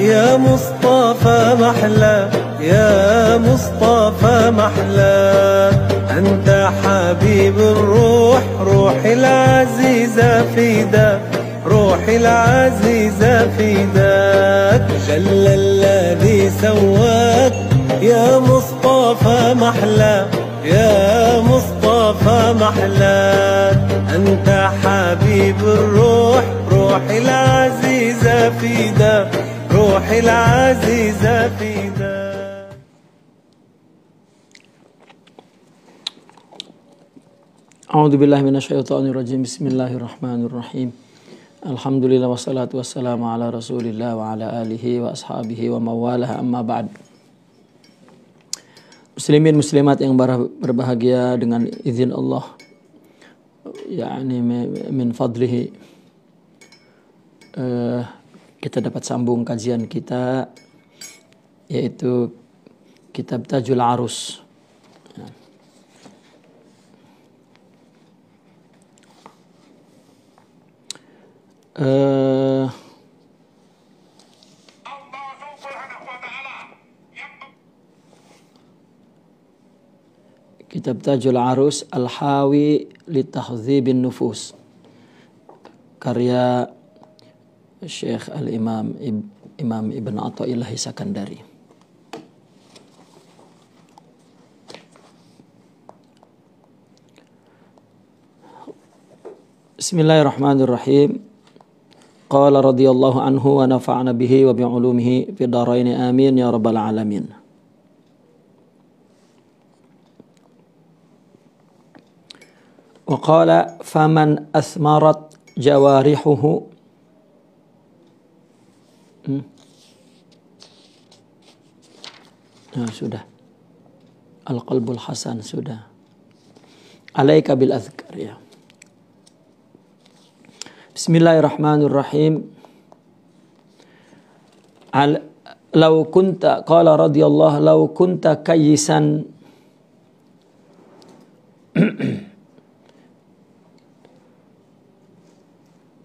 يا مصطفى محلى يا مصطفى محلى. أنت حبيب الروح روح العزيزة فداك روح العزيزة فداك جل الذي سواك يا مصطفى محلى يا مصطفى محلى. أنت حبيب الروح روح العزيزة فداك روح العزيزة فداك أعوذ بالله من الشيطان الرجيم بسم الله الرحمن الرحيم الحمد لله والصلاة والسلام على رسول الله وعلى آله وأصحابه ومواله أما بعد Muslimin muslimat yang berbahagia dengan izin Allah yakni min fadlihi uh, kita dapat sambung kajian kita yaitu kitab Tajul Arus. Uh, kitab Tajul Arus Al-Hawi li Tahdzibin Nufus. Karya Syekh Al-Imam Imam Ibn Atta'illah Isakandari. Bismillahirrahmanirrahim. Qala radhiyallahu anhu wa nafa'na bihi wa bi'ulumihi fi darain amin ya rabbal alamin. Wa qala faman asmarat jawarihuhu Hmm. Nah, sudah. Al-Qalbul Hasan sudah. Alaika bil azkar ya. Bismillahirrahmanirrahim. Al law kunta qala radhiyallahu law kunta kayisan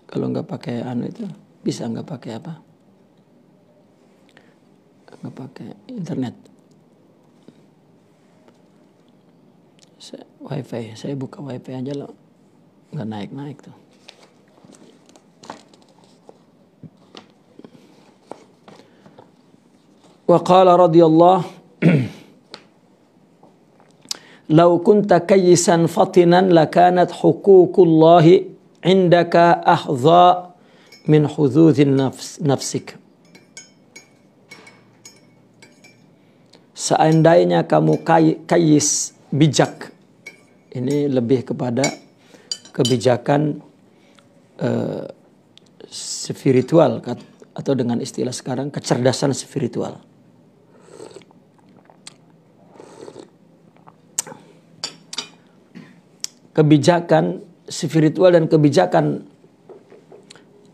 kalau nggak pakai anu itu bisa nggak pakai apa nggak pakai internet. Saya, wifi. Saya buka wifi aja loh. Nggak naik naik tuh. Wa qala radhiyallahu law kunta kayisan fatinan lakanat huququllahi indaka ahdha min hududhin nafs, nafsik. Seandainya kamu kay, kayis bijak, ini lebih kepada kebijakan uh, spiritual atau dengan istilah sekarang kecerdasan spiritual. Kebijakan spiritual dan kebijakan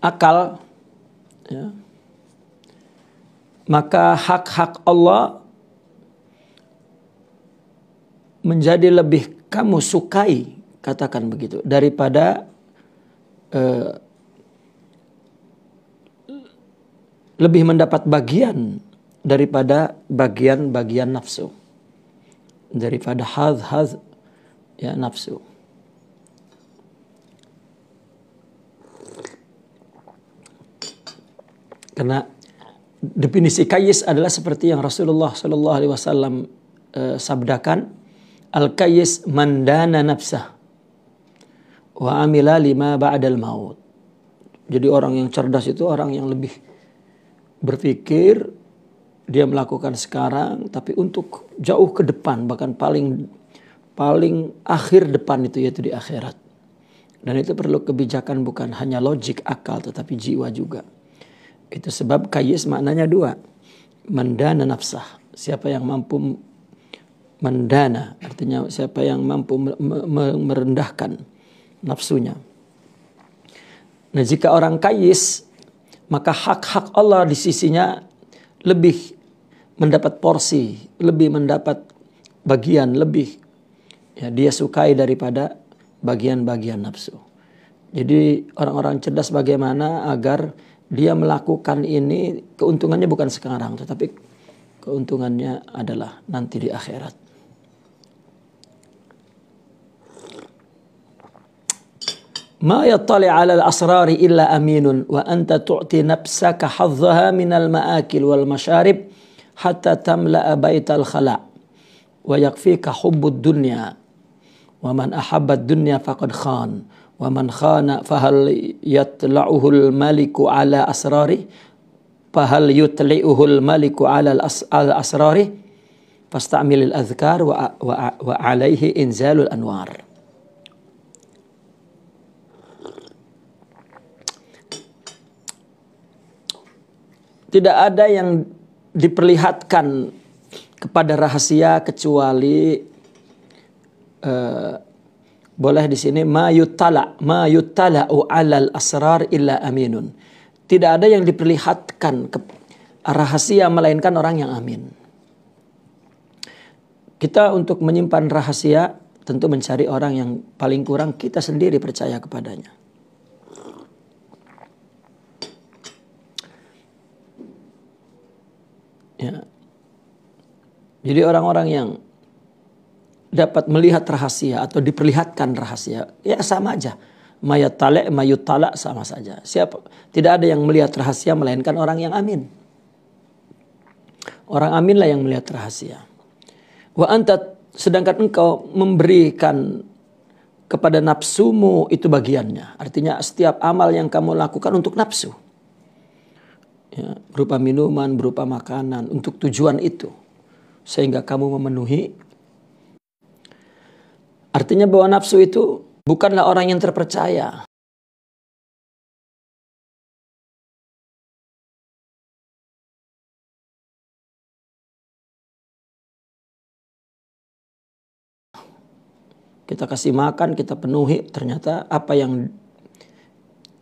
akal ya, maka hak-hak Allah menjadi lebih kamu sukai katakan begitu daripada uh, lebih mendapat bagian daripada bagian-bagian nafsu. Daripada haz-haz ya nafsu. Karena definisi kayis adalah seperti yang Rasulullah Shallallahu Alaihi Wasallam uh, sabdakan, al kayis mandana nafsah wa amila lima ba'dal maut. Jadi orang yang cerdas itu orang yang lebih berpikir dia melakukan sekarang tapi untuk jauh ke depan bahkan paling paling akhir depan itu yaitu di akhirat. Dan itu perlu kebijakan bukan hanya logik akal tetapi jiwa juga. Itu sebab kayis maknanya dua. Mendana nafsah. Siapa yang mampu mendana. Artinya siapa yang mampu merendahkan nafsunya. Nah jika orang kayis. Maka hak-hak Allah di sisinya lebih mendapat porsi. Lebih mendapat bagian lebih. Ya, dia sukai daripada bagian-bagian nafsu. Jadi orang-orang cerdas bagaimana agar dia melakukan ini keuntungannya bukan sekarang tetapi keuntungannya adalah nanti di akhirat. ما يطلع على الأسرار إلا أمين وأنت تعطي نفسك حظها من المآكل والمشارب حتى تملأ بيت الخلاء. ويكفيك حب الدنيا. ومن أحب الدنيا فقد خان. ومن خان فهل يطلعه الملك على أسراره؟ فهل يطلعه الملك على الأسرار فاستعمل الأذكار وعليه إنزال الأنوار. Tidak ada yang diperlihatkan kepada rahasia kecuali uh, boleh di sini ma yutala ma yutala'u alal asrar illa aminun. Tidak ada yang diperlihatkan ke rahasia melainkan orang yang amin. Kita untuk menyimpan rahasia tentu mencari orang yang paling kurang kita sendiri percaya kepadanya. Ya. Jadi orang-orang yang dapat melihat rahasia atau diperlihatkan rahasia, ya sama aja. Mayat talek, mayut talak sama saja. Siapa? Tidak ada yang melihat rahasia melainkan orang yang amin. Orang amin lah yang melihat rahasia. Wa anta sedangkan engkau memberikan kepada nafsumu itu bagiannya. Artinya setiap amal yang kamu lakukan untuk nafsu ya, berupa minuman, berupa makanan untuk tujuan itu. Sehingga kamu memenuhi. Artinya bahwa nafsu itu bukanlah orang yang terpercaya. Kita kasih makan, kita penuhi, ternyata apa yang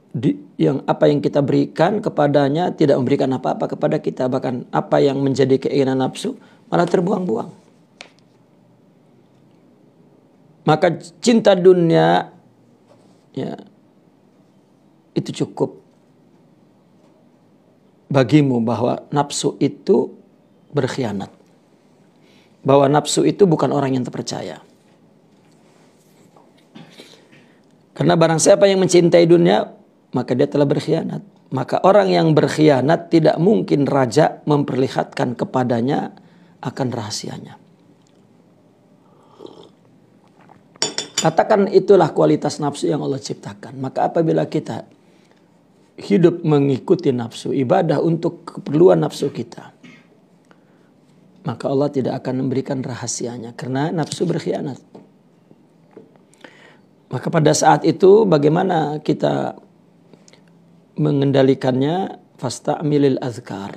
di, yang apa yang kita berikan kepadanya tidak memberikan apa-apa kepada kita. Bahkan apa yang menjadi keinginan nafsu malah terbuang-buang. Maka cinta dunia ya itu cukup bagimu bahwa nafsu itu berkhianat. Bahwa nafsu itu bukan orang yang terpercaya. Karena barang siapa yang mencintai dunia maka dia telah berkhianat. Maka orang yang berkhianat tidak mungkin raja memperlihatkan kepadanya akan rahasianya. Katakan itulah kualitas nafsu yang Allah ciptakan. Maka apabila kita hidup mengikuti nafsu, ibadah untuk keperluan nafsu kita, maka Allah tidak akan memberikan rahasianya karena nafsu berkhianat. Maka pada saat itu bagaimana kita mengendalikannya fasta'milil azkar.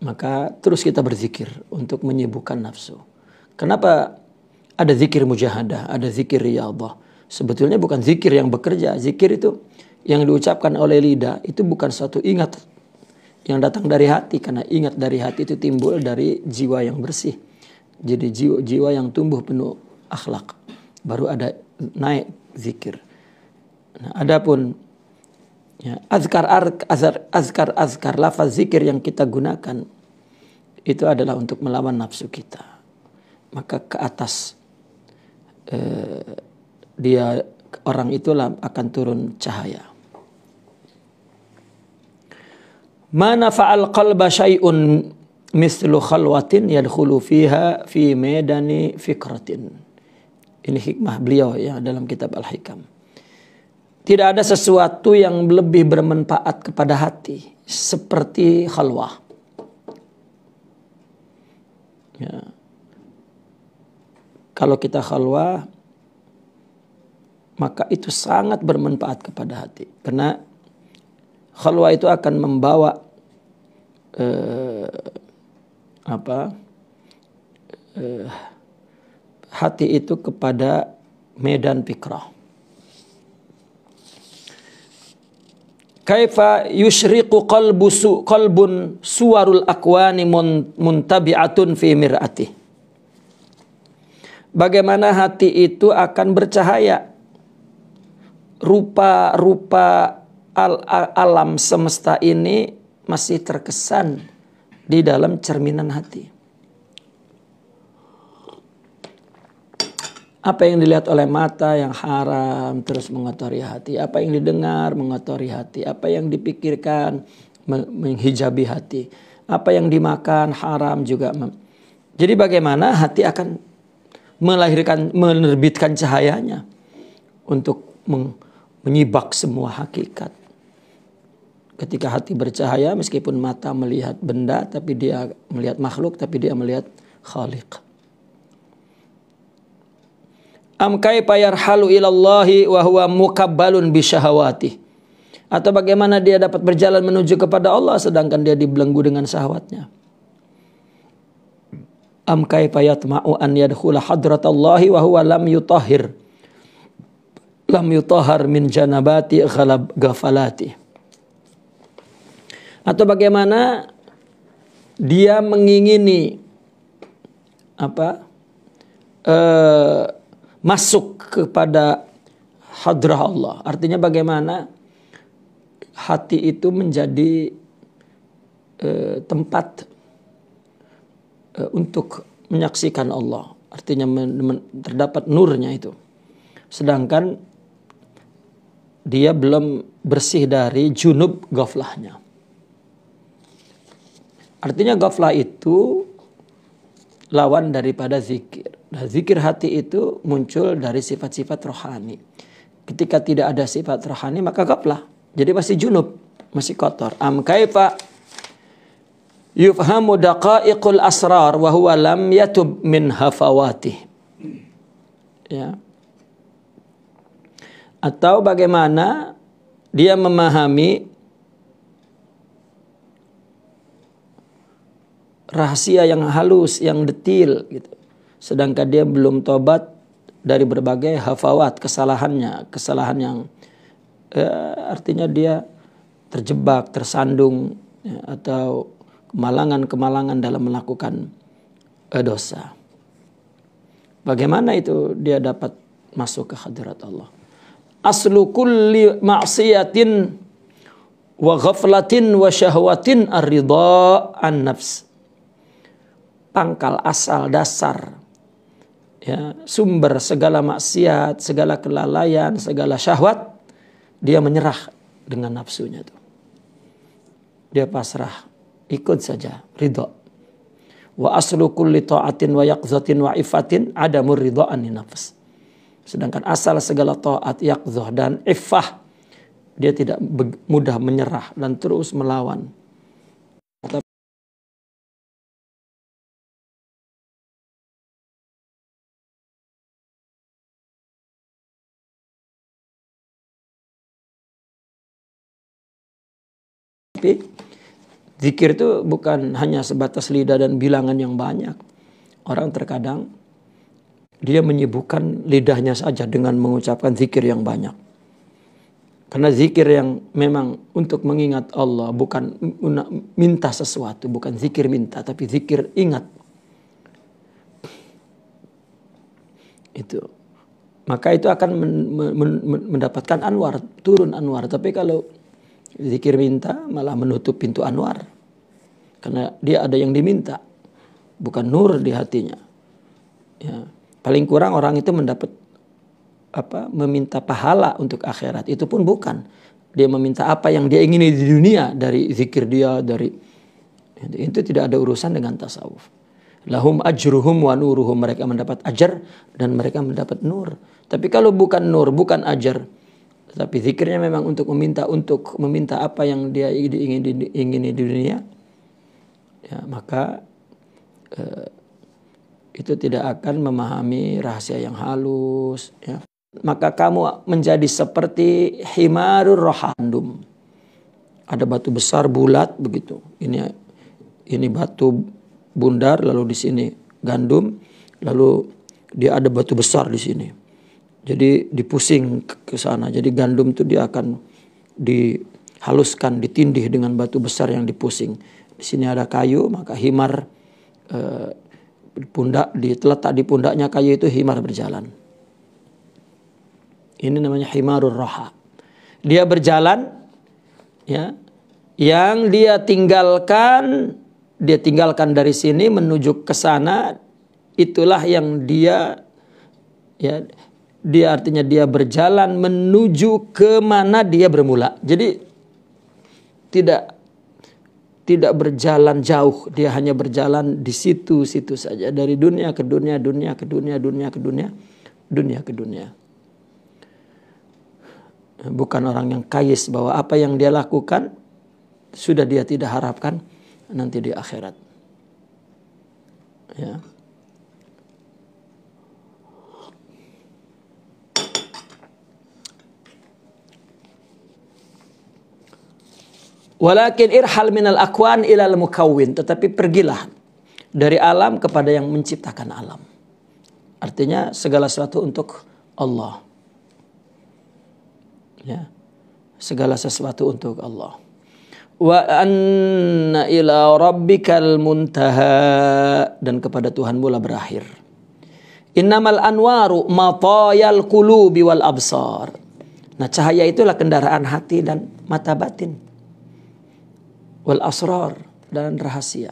Maka terus kita berzikir untuk menyibukkan nafsu. Kenapa ada zikir mujahadah, ada zikir riyadhah? Sebetulnya bukan zikir yang bekerja. Zikir itu yang diucapkan oleh lidah itu bukan suatu ingat yang datang dari hati karena ingat dari hati itu timbul dari jiwa yang bersih. Jadi jiwa jiwa yang tumbuh penuh akhlak baru ada naik zikir. Nah, adapun Ya, azkar azkar azkar azkar lafaz zikir yang kita gunakan itu adalah untuk melawan nafsu kita. Maka ke atas eh, dia orang itulah akan turun cahaya. Mana fa'al qalba syai'un mislu khalwatin yadkhulu fiha fi medani fikratin. Ini hikmah beliau ya dalam kitab Al-Hikam. Tidak ada sesuatu yang lebih bermanfaat kepada hati seperti khalwah. Ya. Kalau kita khalwah, maka itu sangat bermanfaat kepada hati. Karena khalwah itu akan membawa eh, apa eh, hati itu kepada medan fikrah. Kaifa yushriqu qalbu su, qalbun suwarul akwani muntabi'atun fi mir'ati. Bagaimana hati itu akan bercahaya. Rupa-rupa al alam semesta ini masih terkesan di dalam cerminan hati. Apa yang dilihat oleh mata yang haram terus mengotori hati. Apa yang didengar mengotori hati. Apa yang dipikirkan menghijabi hati. Apa yang dimakan haram juga. Jadi bagaimana hati akan melahirkan, menerbitkan cahayanya untuk menyibak semua hakikat. Ketika hati bercahaya meskipun mata melihat benda tapi dia melihat makhluk tapi dia melihat khaliq. Am kaifa yarhalu ilallahi wa huwa mukabbalun bisyahawati. Atau bagaimana dia dapat berjalan menuju kepada Allah sedangkan dia dibelenggu dengan syahwatnya. Am kaifa yatma'u an yadkhula hadratallahi wa huwa lam yutahhir. Lam yutahhar min janabati ghalab gafalati. Atau bagaimana dia mengingini apa? Uh, masuk kepada hadrah Allah. Artinya bagaimana hati itu menjadi uh, tempat uh, untuk menyaksikan Allah. Artinya men, men, terdapat nurnya itu. Sedangkan dia belum bersih dari junub gaflahnya. Artinya gaflah itu lawan daripada zikir. Nah, zikir hati itu muncul dari sifat-sifat rohani. Ketika tidak ada sifat rohani maka gaplah. Jadi masih junub, masih kotor. Am kaifa yufhamu daqaiqul asrar wa huwa lam yatub min hafawati. Ya. Atau bagaimana dia memahami rahasia yang halus, yang detil gitu. Sedangkan dia belum tobat dari berbagai hafawat kesalahannya kesalahan yang eh, artinya dia terjebak tersandung ya, atau kemalangan-kemalangan dalam melakukan eh, dosa. Bagaimana itu dia dapat masuk ke hadirat Allah? Aslu kulli ma'siyatin wa ghaflatin wa syahwatin ar-ridha an nafs pangkal asal dasar ya, sumber segala maksiat, segala kelalaian, segala syahwat, dia menyerah dengan nafsunya tuh. Dia pasrah, ikut saja, ridho. Wa aslu kulli ta'atin wa yaqzatin wa ifatin adamur ridha'an nafs. Sedangkan asal segala taat, yaqzah dan ifah dia tidak mudah menyerah dan terus melawan Tapi zikir itu bukan hanya sebatas lidah dan bilangan yang banyak. Orang terkadang dia menyibukkan lidahnya saja dengan mengucapkan zikir yang banyak. Karena zikir yang memang untuk mengingat Allah bukan minta sesuatu, bukan zikir minta, tapi zikir ingat. Itu. Maka itu akan mendapatkan anwar, turun anwar. Tapi kalau Zikir minta malah menutup pintu anwar. Karena dia ada yang diminta. Bukan nur di hatinya. Ya. Paling kurang orang itu mendapat apa meminta pahala untuk akhirat. Itu pun bukan. Dia meminta apa yang dia ingini di dunia dari zikir dia dari itu tidak ada urusan dengan tasawuf. Lahum ajruhum wa nuruhum mereka mendapat ajar dan mereka mendapat nur. Tapi kalau bukan nur, bukan ajar, tapi zikirnya memang untuk meminta untuk meminta apa yang dia ingin ingin di dunia. Ya, maka eh, itu tidak akan memahami rahasia yang halus ya. Maka kamu menjadi seperti himarur rohandum. Ada batu besar bulat begitu. Ini ini batu bundar lalu di sini gandum lalu dia ada batu besar di sini jadi dipusing ke sana. Jadi gandum itu dia akan dihaluskan, ditindih dengan batu besar yang dipusing. Di sini ada kayu, maka himar eh, pundak diteletak di pundaknya kayu itu himar berjalan. Ini namanya himarur roha. Dia berjalan ya yang dia tinggalkan dia tinggalkan dari sini menuju ke sana itulah yang dia ya dia artinya dia berjalan menuju ke mana dia bermula jadi tidak tidak berjalan jauh dia hanya berjalan di situ-situ saja dari dunia ke dunia dunia ke dunia dunia ke dunia dunia ke dunia bukan orang yang kayis bahwa apa yang dia lakukan sudah dia tidak harapkan nanti di akhirat. Ya. Walakin irhal minal akwan ilal mukawin. Tetapi pergilah dari alam kepada yang menciptakan alam. Artinya segala sesuatu untuk Allah. Ya. Segala sesuatu untuk Allah wa anna ila rabbikal muntaha dan kepada Tuhan mula berakhir. Innamal anwaru matayal qulubi wal absar. Nah, cahaya itulah kendaraan hati dan mata batin. Wal asrar dan rahasia.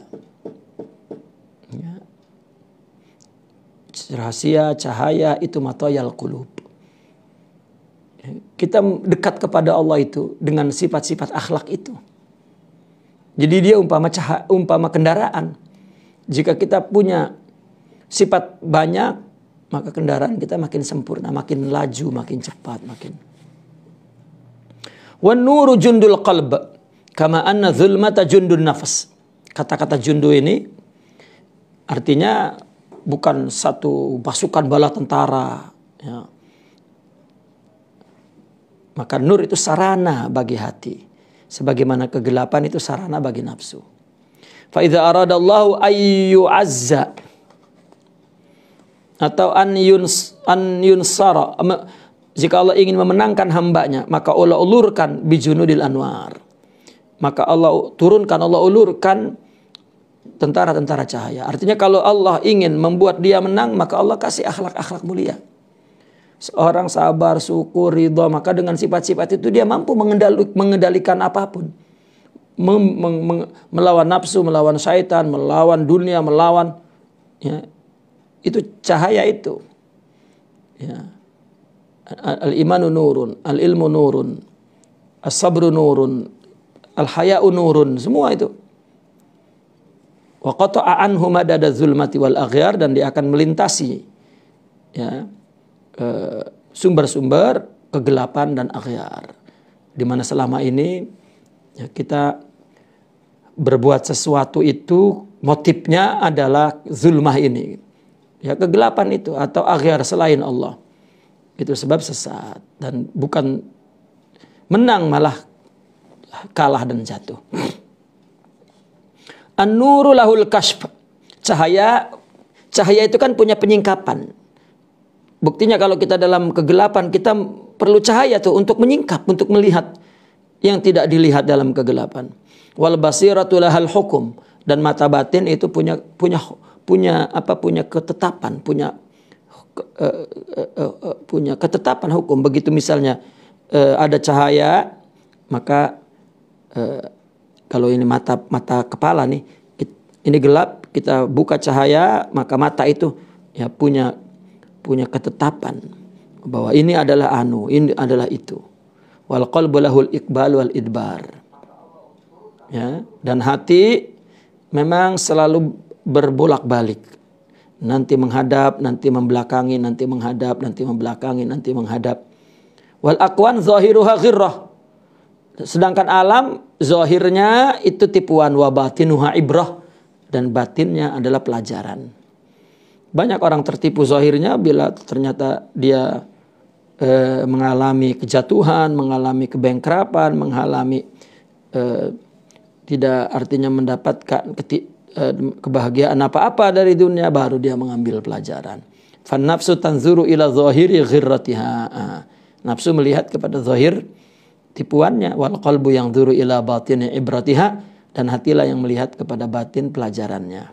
Ya. Rahasia, cahaya itu matayal qulub. Kita dekat kepada Allah itu dengan sifat-sifat akhlak itu. Jadi dia umpama cahaya, umpama kendaraan. Jika kita punya sifat banyak, maka kendaraan kita makin sempurna, makin laju, makin cepat, makin. Wan nuru jundul qalb kama anna zulmata jundun nafas. Kata-kata jundu ini artinya bukan satu pasukan bala tentara. Ya. Maka nur itu sarana bagi hati sebagaimana kegelapan itu sarana bagi nafsu. Fa idza aradallahu ayyu azza atau an yuns an yunsara jika Allah ingin memenangkan hambanya maka Allah ulurkan bijunudil anwar maka Allah turunkan Allah ulurkan tentara-tentara cahaya artinya kalau Allah ingin membuat dia menang maka Allah kasih akhlak-akhlak mulia Seorang sabar, syukur, ridho, maka dengan sifat-sifat itu dia mampu mengendalikan apa pun. melawan nafsu, melawan syaitan, melawan dunia, melawan ya, itu cahaya itu. Ya. Al-imanu nurun, al-ilmu nurun, as-sabru nurun, al-haya'u nurun, semua itu. Wa qata'a anhu madada zulmati wal aghyar dan dia akan melintasi ya Eh, sumber-sumber kegelapan dan akhyar. Di mana selama ini ya, kita berbuat sesuatu itu motifnya adalah zulmah ini. Ya kegelapan itu atau akhyar selain Allah. Itu sebab sesat dan bukan menang malah kalah dan jatuh. An-nuru lahul kashf. Cahaya cahaya itu kan punya penyingkapan. Buktinya kalau kita dalam kegelapan kita perlu cahaya tuh untuk menyingkap, untuk melihat yang tidak dilihat dalam kegelapan. Wal basiratu lahal hukum dan mata batin itu punya punya punya apa punya ketetapan, punya uh, uh, uh, uh, punya ketetapan hukum. Begitu misalnya uh, ada cahaya, maka uh, kalau ini mata mata kepala nih, ini gelap, kita buka cahaya, maka mata itu ya punya punya ketetapan bahwa ini adalah anu, ini adalah itu. Wal qalbu lahul iqbal wal idbar. Ya, dan hati memang selalu berbolak-balik. Nanti menghadap, nanti membelakangi, nanti menghadap, nanti membelakangi, nanti menghadap. Wal akwan zahiruha ghirrah. Sedangkan alam zahirnya itu tipuan wa batinuha ibrah dan batinnya adalah pelajaran. Banyak orang tertipu zahirnya bila ternyata dia e, mengalami kejatuhan, mengalami kebengkrapan, mengalami e, tidak artinya mendapatkan keti, e, kebahagiaan apa-apa dari dunia baru dia mengambil pelajaran. Fan nafsu tanzuru ila zahiri ghirratiha. Nafsu melihat kepada zahir tipuannya wal qalbu yang zuru ila batini ibratiha dan hatilah yang melihat kepada batin pelajarannya.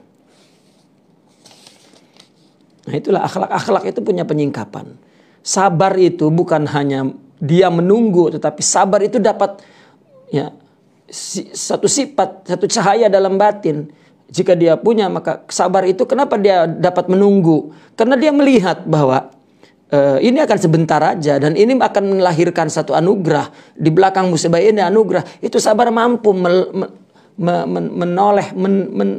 Nah itulah akhlak-akhlak itu punya penyingkapan. Sabar itu bukan hanya dia menunggu, tetapi sabar itu dapat ya satu sifat, satu cahaya dalam batin. Jika dia punya maka sabar itu kenapa dia dapat menunggu? Karena dia melihat bahwa uh, ini akan sebentar aja dan ini akan melahirkan satu anugerah di belakang musibah ini anugerah. Itu sabar mampu mel, me, me, men, menoleh, men, men,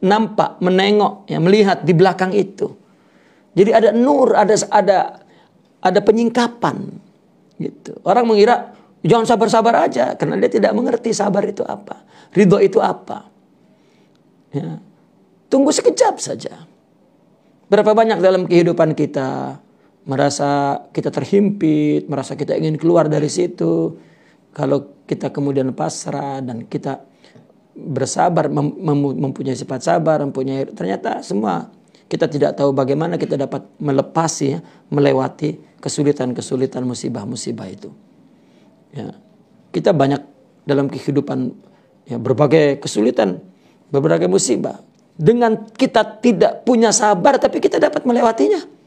nampak, menengok, ya, melihat di belakang itu. Jadi ada nur, ada ada ada penyingkapan gitu. Orang mengira jangan sabar-sabar aja karena dia tidak mengerti sabar itu apa, ridho itu apa. Ya. Tunggu sekejap saja. Berapa banyak dalam kehidupan kita merasa kita terhimpit, merasa kita ingin keluar dari situ. Kalau kita kemudian pasrah dan kita bersabar, mem mempunyai sifat sabar, mempunyai ternyata semua kita tidak tahu bagaimana kita dapat melepasi, ya, melewati kesulitan-kesulitan musibah-musibah itu. Ya. Kita banyak dalam kehidupan ya, berbagai kesulitan berbagai musibah. Dengan kita tidak punya sabar tapi kita dapat melewatinya.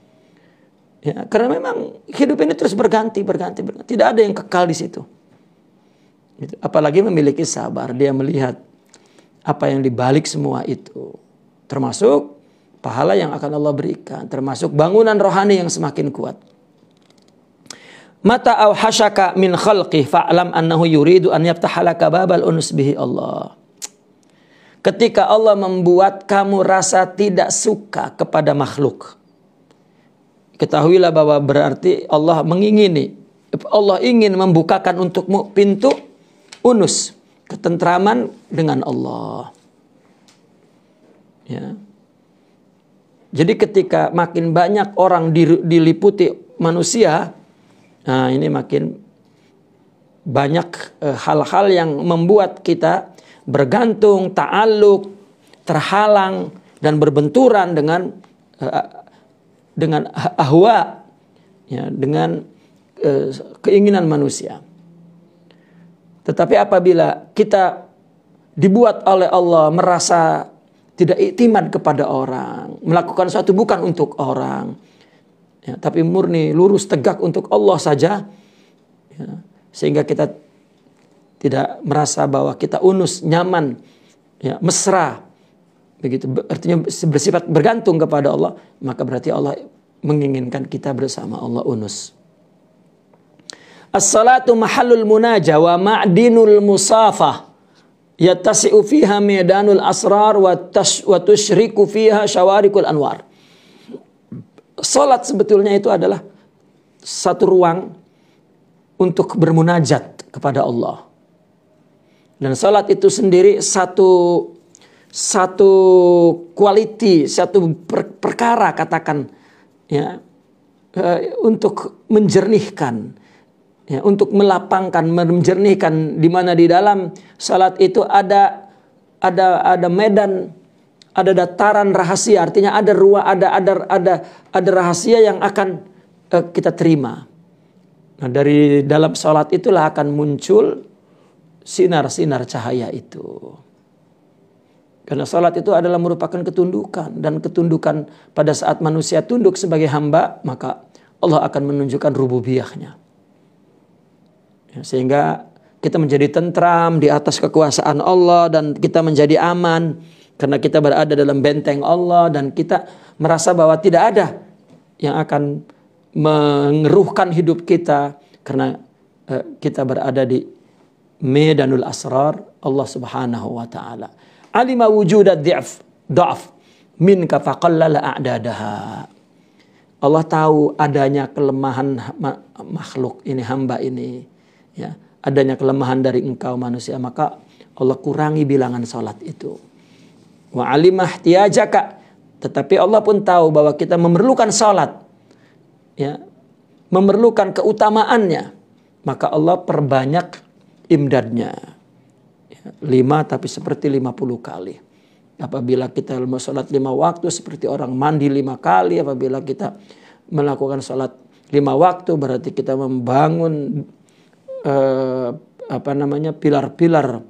Ya, karena memang hidup ini terus berganti, berganti, berganti. Tidak ada yang kekal di situ. Gitu. Apalagi memiliki sabar, dia melihat apa yang dibalik semua itu. Termasuk pahala yang akan Allah berikan. Termasuk bangunan rohani yang semakin kuat. Mata awhashaka min khalqih fa'lam annahu yuridu an yaftahalaka babal unus bihi Allah. Ketika Allah membuat kamu rasa tidak suka kepada makhluk. Ketahuilah bahwa berarti Allah mengingini. Allah ingin membukakan untukmu pintu unus. Ketentraman dengan Allah. Ya. Jadi ketika makin banyak orang diliputi manusia. Nah ini makin banyak eh, hal-hal yang membuat kita bergantung, ta'aluk, terhalang dan berbenturan dengan uh, dengan ahwa ya, dengan uh, keinginan manusia. Tetapi apabila kita dibuat oleh Allah merasa tidak iktimat kepada orang, melakukan sesuatu bukan untuk orang, ya, tapi murni lurus tegak untuk Allah saja, ya, sehingga kita tidak merasa bahwa kita unus, nyaman, ya, mesra. Begitu artinya bersifat bergantung kepada Allah, maka berarti Allah menginginkan kita bersama Allah unus. As-salatu mahallul munaja wa ma'dinul musafah. Yattasi'u fiha medanul asrar wa, tash, wa tushriku fiha syawarikul anwar. Salat sebetulnya itu adalah satu ruang untuk bermunajat kepada Allah. Dan salat itu sendiri satu satu quality, satu per, perkara katakan ya uh, untuk menjernihkan ya untuk melapangkan menjernihkan di mana di dalam salat itu ada ada ada medan ada dataran rahasia artinya ada ruang ada ada ada ada rahasia yang akan uh, kita terima. Nah, dari dalam salat itulah akan muncul sinar-sinar cahaya itu. Karena salat itu adalah merupakan ketundukan dan ketundukan pada saat manusia tunduk sebagai hamba maka Allah akan menunjukkan rububiyahnya. Ya, sehingga kita menjadi tentram di atas kekuasaan Allah dan kita menjadi aman karena kita berada dalam benteng Allah dan kita merasa bahwa tidak ada yang akan mengeruhkan hidup kita karena uh, kita berada di medanul asrar Allah Subhanahu wa taala. Alima wujudat dhi'f dha'f minka faqallala a'dadaha. Allah tahu adanya kelemahan makhluk ini hamba ini ya, adanya kelemahan dari engkau manusia maka Allah kurangi bilangan salat itu. Wa alimah tiajaka tetapi Allah pun tahu bahwa kita memerlukan salat ya memerlukan keutamaannya maka Allah perbanyak imdadnya. Lima tapi seperti lima puluh kali. Apabila kita sholat lima waktu seperti orang mandi lima kali. Apabila kita melakukan sholat lima waktu berarti kita membangun eh, apa namanya pilar-pilar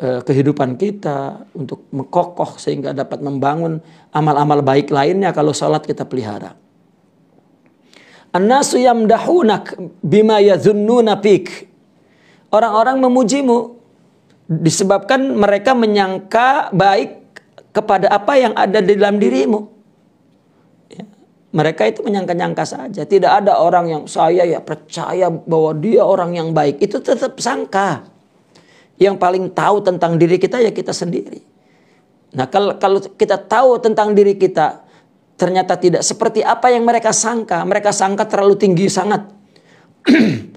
eh, kehidupan kita untuk mengkokoh sehingga dapat membangun amal-amal baik lainnya kalau sholat kita pelihara. Yamdahunak bima pik. Orang-orang memujimu disebabkan mereka menyangka baik kepada apa yang ada di dalam dirimu. Ya. Mereka itu menyangka-nyangka saja. Tidak ada orang yang saya ya percaya bahwa dia orang yang baik. Itu tetap sangka. Yang paling tahu tentang diri kita ya kita sendiri. Nah kalau, kalau kita tahu tentang diri kita ternyata tidak seperti apa yang mereka sangka. Mereka sangka terlalu tinggi sangat.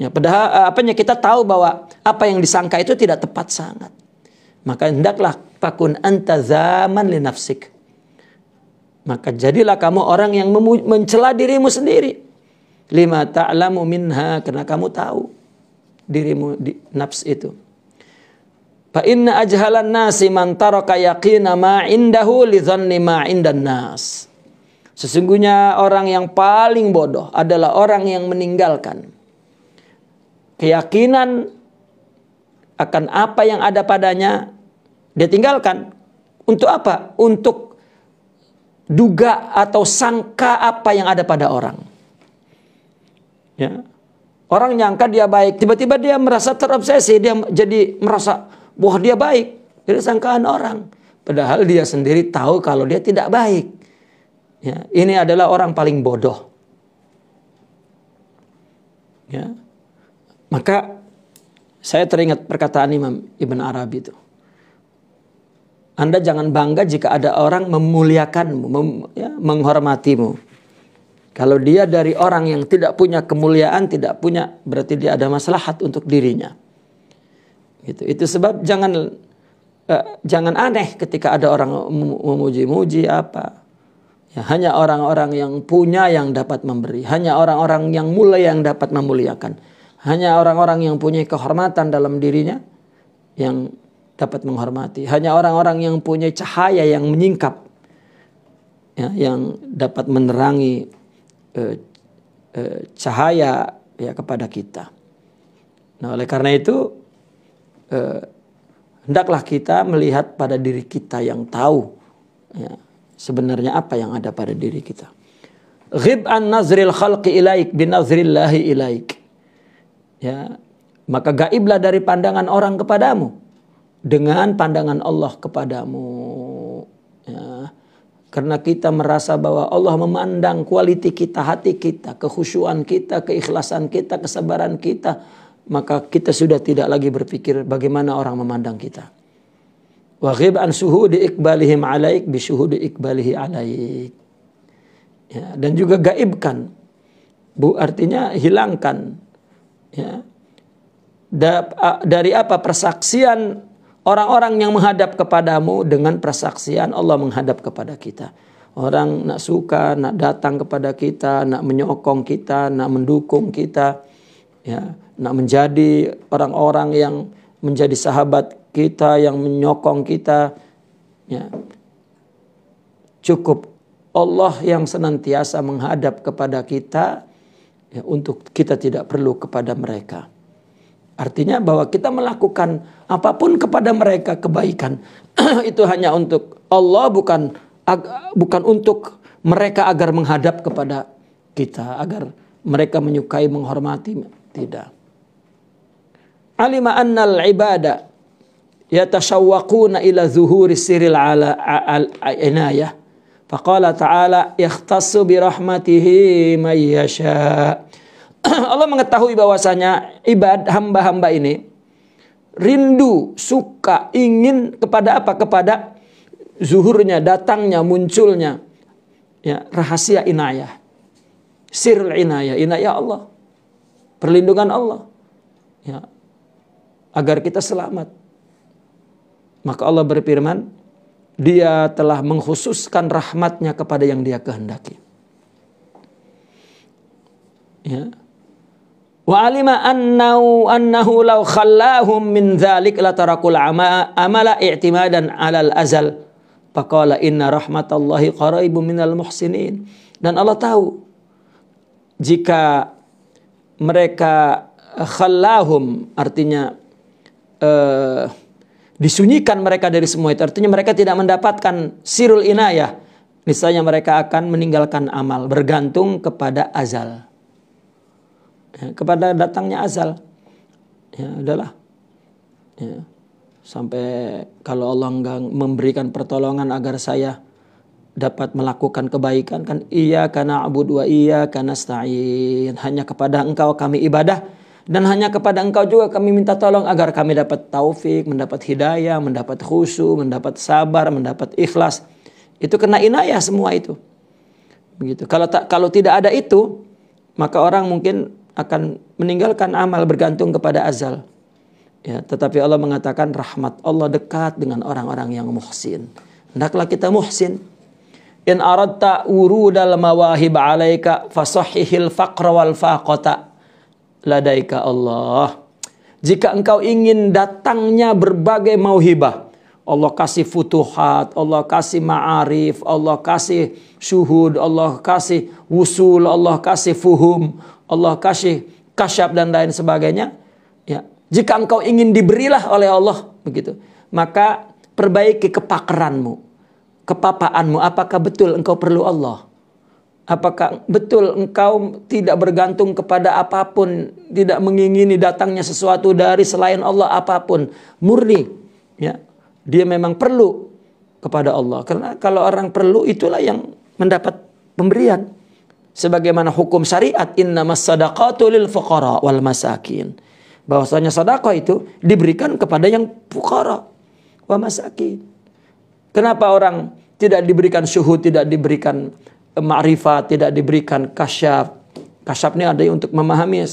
Ya, padahal eh, apanya kita tahu bahwa apa yang disangka itu tidak tepat sangat. Maka hendaklah fakun anta zaman li nafsik. Maka jadilah kamu orang yang mencela dirimu sendiri. Lima ta'lamu minha karena kamu tahu dirimu di nafs itu. Fa inna ajhalan nasi man taraka yaqina ma indahu li dhanni ma indan nas. Sesungguhnya orang yang paling bodoh adalah orang yang meninggalkan keyakinan akan apa yang ada padanya dia tinggalkan. Untuk apa? Untuk duga atau sangka apa yang ada pada orang. Ya. Orang nyangka dia baik, tiba-tiba dia merasa terobsesi, dia jadi merasa wah dia baik. Jadi sangkaan orang. Padahal dia sendiri tahu kalau dia tidak baik. Ya, ini adalah orang paling bodoh. Ya. Maka saya teringat perkataan Imam Ibn Arabi itu. Anda jangan bangga jika ada orang memuliakanmu, mem, ya, menghormatimu. Kalau dia dari orang yang tidak punya kemuliaan, tidak punya, berarti dia ada maslahat untuk dirinya. Gitu. Itu sebab jangan uh, jangan aneh ketika ada orang memuji-muji apa. Ya, hanya orang-orang yang punya yang dapat memberi, hanya orang-orang yang mulia yang dapat memuliakan. Hanya orang-orang yang punya kehormatan dalam dirinya yang dapat menghormati. Hanya orang-orang yang punya cahaya yang menyingkap, ya, yang dapat menerangi eh, eh, cahaya ya kepada kita. Nah, oleh karena itu eh, hendaklah kita melihat pada diri kita yang tahu ya, sebenarnya apa yang ada pada diri kita. Ghib an nazril khalqi ilaik binazrillahi ilaik ya maka gaiblah dari pandangan orang kepadamu dengan pandangan Allah kepadamu ya karena kita merasa bahwa Allah memandang kualiti kita, hati kita, kekhusyuan kita, keikhlasan kita, kesabaran kita, maka kita sudah tidak lagi berpikir bagaimana orang memandang kita. Wa ghib an suhudi ikbalihim alaik bi syuhudi ikbalihi alaik. Ya, dan juga gaibkan. Bu artinya hilangkan ya, dari apa persaksian orang-orang yang menghadap kepadamu dengan persaksian Allah menghadap kepada kita. Orang nak suka, nak datang kepada kita, nak menyokong kita, nak mendukung kita, ya, nak menjadi orang-orang yang menjadi sahabat kita, yang menyokong kita, ya. Cukup Allah yang senantiasa menghadap kepada kita ya, untuk kita tidak perlu kepada mereka. Artinya bahwa kita melakukan apa pun kepada mereka kebaikan itu hanya untuk Allah bukan bukan untuk mereka agar menghadap kepada kita agar mereka menyukai menghormati tidak. Alima annal ibada yatashawwaquna ila zuhuri siril ala al inayah Faqala ta'ala yakhtassu bi rahmatihi may yasha. Allah mengetahui bahwasanya ibad hamba-hamba ini rindu, suka, ingin kepada apa? Kepada zuhurnya, datangnya, munculnya ya, rahasia inayah. Sirul inayah, inayah Allah. Perlindungan Allah. Ya. Agar kita selamat. Maka Allah berfirman, dia telah mengkhususkan rahmatnya kepada yang dia kehendaki. Ya. Wa alima annahu annahu law khallahum min dzalik la tarakul amala i'timadan 'alal azal. Faqala inna rahmatallahi qaraibun minal muhsinin. Dan Allah tahu jika mereka khallahum artinya uh, disunyikan mereka dari semua itu. Artinya mereka tidak mendapatkan sirul inayah. Misalnya mereka akan meninggalkan amal bergantung kepada azal. Ya, kepada datangnya azal. Ya, adalah Ya. Sampai kalau Allah enggak memberikan pertolongan agar saya dapat melakukan kebaikan kan iya karena abud wa iya karena hanya kepada engkau kami ibadah dan hanya kepada engkau juga kami minta tolong agar kami dapat taufik, mendapat hidayah, mendapat khusu, mendapat sabar, mendapat ikhlas. Itu kena inayah semua itu. Begitu. Kalau tak kalau tidak ada itu, maka orang mungkin akan meninggalkan amal bergantung kepada azal. Ya, tetapi Allah mengatakan rahmat Allah dekat dengan orang-orang yang muhsin. Hendaklah kita muhsin. In aradta urudal mawahib alaika fasahihil faqra wal faqata ladaika Allah. Jika engkau ingin datangnya berbagai mauhibah, Allah kasih futuhat, Allah kasih ma'arif, Allah kasih syuhud, Allah kasih wusul, Allah kasih fuhum, Allah kasih kasyaf dan lain sebagainya. Ya, jika engkau ingin diberilah oleh Allah begitu, maka perbaiki kepakaranmu, kepapaanmu. Apakah betul engkau perlu Allah? Apakah betul engkau tidak bergantung kepada apa pun, tidak mengingini datangnya sesuatu dari selain Allah apa pun, murni, ya. Dia memang perlu kepada Allah. Karena kalau orang perlu itulah yang mendapat pemberian. Sebagaimana hukum syariat innamas sadaqatu lil fuqara wal masakin. Bahwasanya sedekah itu diberikan kepada yang fuqara wa masakin. Kenapa orang tidak diberikan syuhud, tidak diberikan ma'rifat, tidak diberikan kasyaf. Kasyaf ini ada untuk memahami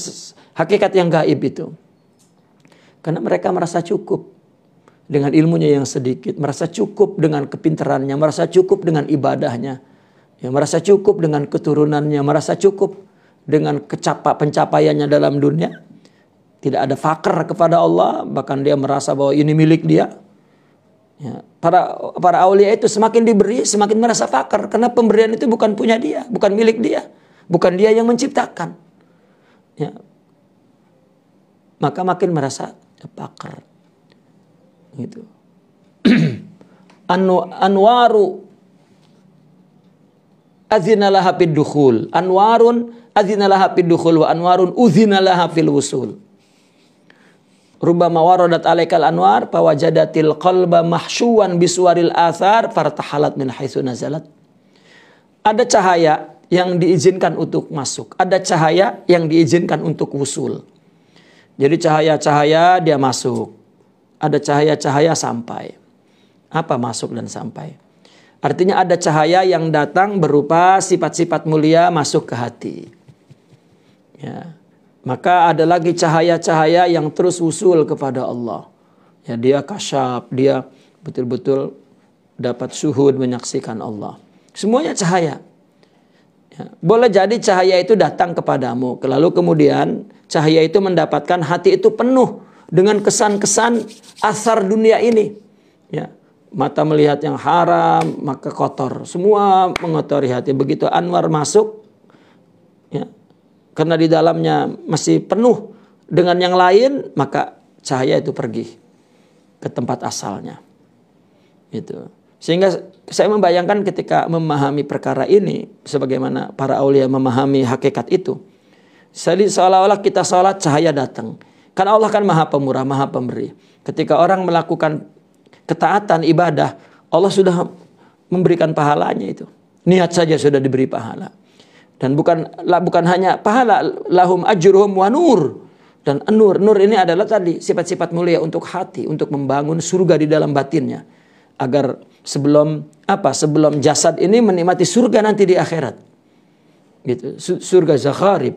hakikat yang gaib itu. Karena mereka merasa cukup dengan ilmunya yang sedikit, merasa cukup dengan kepintarannya, merasa cukup dengan ibadahnya, ya, merasa cukup dengan keturunannya, merasa cukup dengan kecapa pencapaiannya dalam dunia. Tidak ada fakir kepada Allah, bahkan dia merasa bahwa ini milik dia. Ya, para para aulia itu semakin diberi semakin merasa fakir karena pemberian itu bukan punya dia, bukan milik dia, bukan dia yang menciptakan. Ya. Maka makin merasa fakir. Gitu. Anu anwaru azinalaha dukhul. Anwarun azinalaha fid dukhul wa anwarun uzinalaha fil wusul. Rubama waradat alaikal anwar fawajadatil qalba mahsyuwan biswaril athar fartahalat min haitsu nazalat. Ada cahaya yang diizinkan untuk masuk, ada cahaya yang diizinkan untuk wusul. Jadi cahaya-cahaya dia masuk. Ada cahaya-cahaya sampai. Apa masuk dan sampai? Artinya ada cahaya yang datang berupa sifat-sifat mulia masuk ke hati. Ya. Maka ada lagi cahaya-cahaya yang terus usul kepada Allah. Ya, dia kasyaf, dia betul-betul dapat suhud menyaksikan Allah. Semuanya cahaya. Ya, boleh jadi cahaya itu datang kepadamu. Lalu kemudian cahaya itu mendapatkan hati itu penuh dengan kesan-kesan asar dunia ini. Ya, mata melihat yang haram maka kotor. Semua mengotori hati. Begitu Anwar masuk, ya, karena di dalamnya masih penuh dengan yang lain, maka cahaya itu pergi ke tempat asalnya. Itu. Sehingga saya membayangkan ketika memahami perkara ini, sebagaimana para aulia memahami hakikat itu, seolah-olah kita sholat cahaya datang. Karena Allah kan maha pemurah, maha pemberi. Ketika orang melakukan ketaatan ibadah, Allah sudah memberikan pahalanya itu. Niat saja sudah diberi pahala. Dan bukan bukan hanya pahala lahum ajruhum wa nur. Dan nur, nur ini adalah tadi sifat-sifat mulia untuk hati, untuk membangun surga di dalam batinnya. Agar sebelum apa? Sebelum jasad ini menikmati surga nanti di akhirat. Gitu, surga zakharib.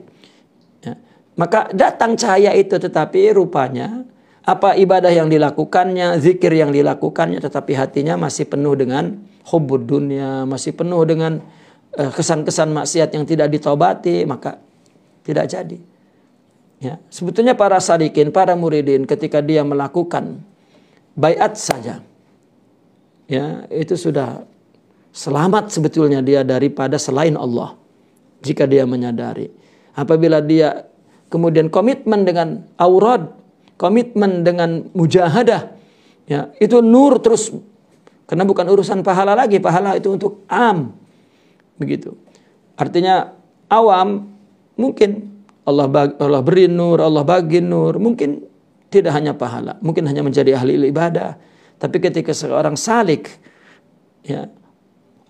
Ya. Maka datang cahaya itu tetapi rupanya apa ibadah yang dilakukannya, zikir yang dilakukannya tetapi hatinya masih penuh dengan hubud dunia, masih penuh dengan kesan-kesan maksiat yang tidak ditobati maka tidak jadi. Ya, sebetulnya para sadikin, para muridin ketika dia melakukan bayat saja, ya itu sudah selamat sebetulnya dia daripada selain Allah. Jika dia menyadari, apabila dia kemudian komitmen dengan aurad, komitmen dengan mujahadah, ya itu nur terus karena bukan urusan pahala lagi, pahala itu untuk am, Begitu. Artinya awam mungkin Allah Allah beri nur, Allah bagi nur, mungkin tidak hanya pahala, mungkin hanya menjadi ahli ibadah, tapi ketika seorang salik ya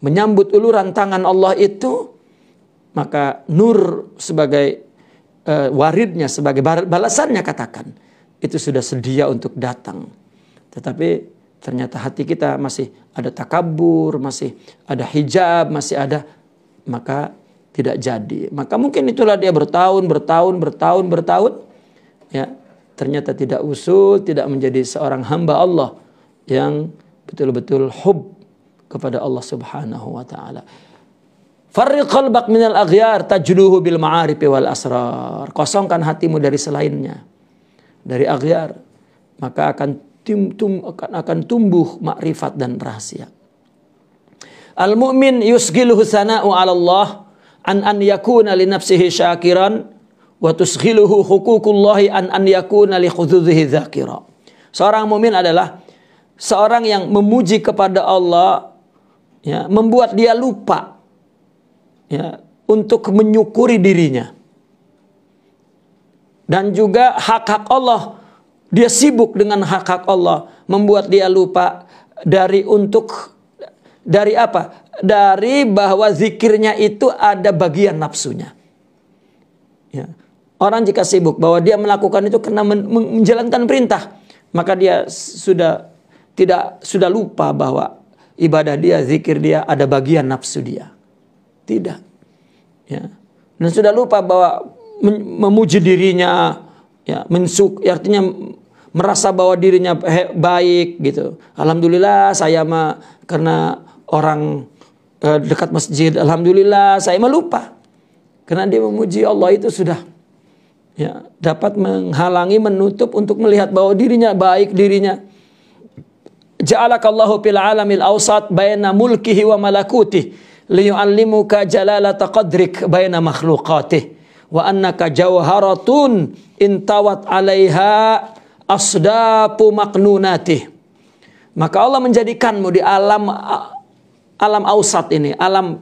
menyambut uluran tangan Allah itu maka nur sebagai uh, waridnya sebagai balasannya katakan itu sudah sedia untuk datang. Tetapi ternyata hati kita masih ada takabur, masih ada hijab, masih ada maka tidak jadi. Maka mungkin itulah dia bertahun, bertahun, bertahun, bertahun ya ternyata tidak usul, tidak menjadi seorang hamba Allah yang betul-betul hub kepada Allah Subhanahu wa taala. Farriq qalbak minal aghyar tajluhu bil ma'arif wal asrar. Kosongkan hatimu dari selainnya. Dari aghyar. Maka akan tim, tum, akan, akan tumbuh makrifat dan rahasia. Al mu'min yusghiluhu sana'u 'ala Allah an an yakuna li nafsihi syakiran wa tusghiluhu huququllahi an an yakuna li khududhihi dzakira. Seorang mukmin adalah seorang yang memuji kepada Allah ya, membuat dia lupa ya, untuk menyukuri dirinya. Dan juga hak-hak Allah. Dia sibuk dengan hak-hak Allah. Membuat dia lupa dari untuk dari apa? Dari bahwa zikirnya itu ada bagian nafsunya. Ya. Orang jika sibuk bahwa dia melakukan itu karena menjalankan perintah, maka dia sudah tidak sudah lupa bahwa ibadah dia, zikir dia ada bagian nafsu dia. Tidak. Ya. Dan sudah lupa bahwa memuji dirinya, ya, mensuk, artinya merasa bahwa dirinya baik gitu. Alhamdulillah saya mah karena orang eh, dekat masjid, alhamdulillah saya mah lupa. Karena dia memuji Allah itu sudah ya dapat menghalangi menutup untuk melihat bahwa dirinya baik dirinya ja'alakallahu fil alamil awsat baina mulkihi wa malakutih liyu'allimuka jalalata qadrik baina makhluqatih wa annaka jawharatun intawat 'alaiha asdapu maknunatih maka Allah menjadikanmu di alam alam ausat ini alam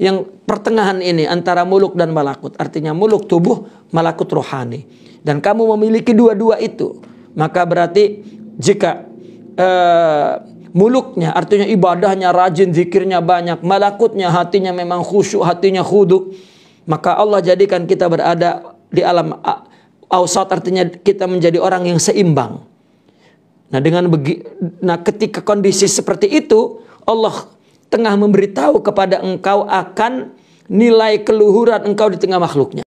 yang pertengahan ini antara muluk dan malakut. Artinya muluk tubuh malakut rohani. Dan kamu memiliki dua-dua itu maka berarti jika uh, muluknya artinya ibadahnya rajin zikirnya banyak malakutnya hatinya memang khusyuk hatinya khudu maka Allah jadikan kita berada di alam ausat artinya kita menjadi orang yang seimbang. Nah dengan begi, nah ketika kondisi seperti itu Allah tengah memberitahu kepada engkau akan nilai keluhuran engkau di tengah makhluknya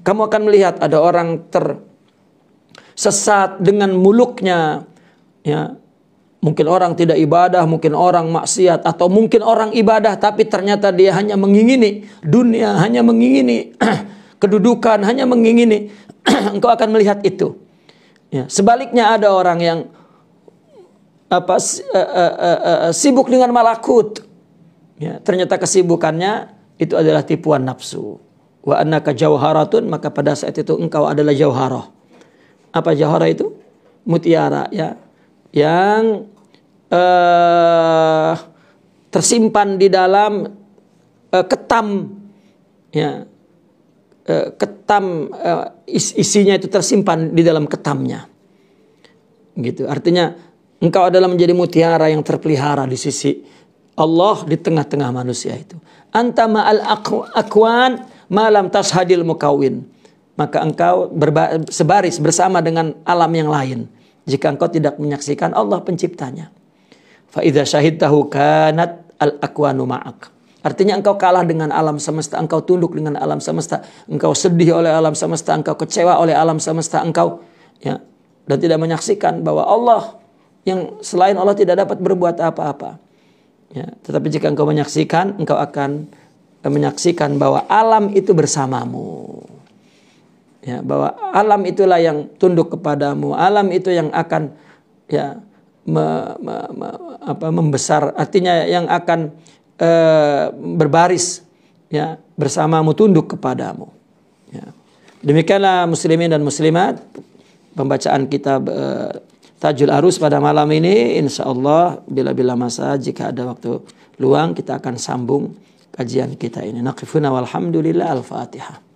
Kamu akan melihat ada orang tersesat dengan muluknya. Ya, mungkin orang tidak ibadah, mungkin orang maksiat, atau mungkin orang ibadah tapi ternyata dia hanya mengingini dunia, hanya mengingini kedudukan, hanya mengingini. Engkau akan melihat itu. Ya, sebaliknya ada orang yang apa uh, uh, uh, sibuk dengan malakut. Ya, ternyata kesibukannya itu adalah tipuan nafsu wa annaka jauharatun maka pada saat itu engkau adalah jauharah. Apa jauharah itu? Mutiara ya. Yang uh, tersimpan di dalam uh, ketam ya. Uh, ketam uh, is isinya itu tersimpan di dalam ketamnya. Gitu. Artinya engkau adalah menjadi mutiara yang terpelihara di sisi Allah di tengah-tengah manusia itu. Antama al akwan malam tashadil mukawin. Maka engkau sebaris bersama dengan alam yang lain. Jika engkau tidak menyaksikan Allah penciptanya. Fa'idha syahidtahu kanat al-akwanu ma'ak. Artinya engkau kalah dengan alam semesta. Engkau tunduk dengan alam semesta. Engkau sedih oleh alam semesta. Engkau kecewa oleh alam semesta. Engkau ya dan tidak menyaksikan bahwa Allah yang selain Allah tidak dapat berbuat apa-apa. Ya, tetapi jika engkau menyaksikan, engkau akan menyaksikan bahwa alam itu bersamamu. Ya, bahwa alam itulah yang tunduk kepadamu, alam itu yang akan ya me, me, me, apa, membesar, artinya yang akan e, berbaris ya bersamamu tunduk kepadamu. Ya. Demikianlah muslimin dan muslimat pembacaan kitab e, Tajul Arus pada malam ini insya Allah bila-bila masa jika ada waktu luang kita akan sambung kajian kita ini. Naqifuna walhamdulillah al-Fatihah.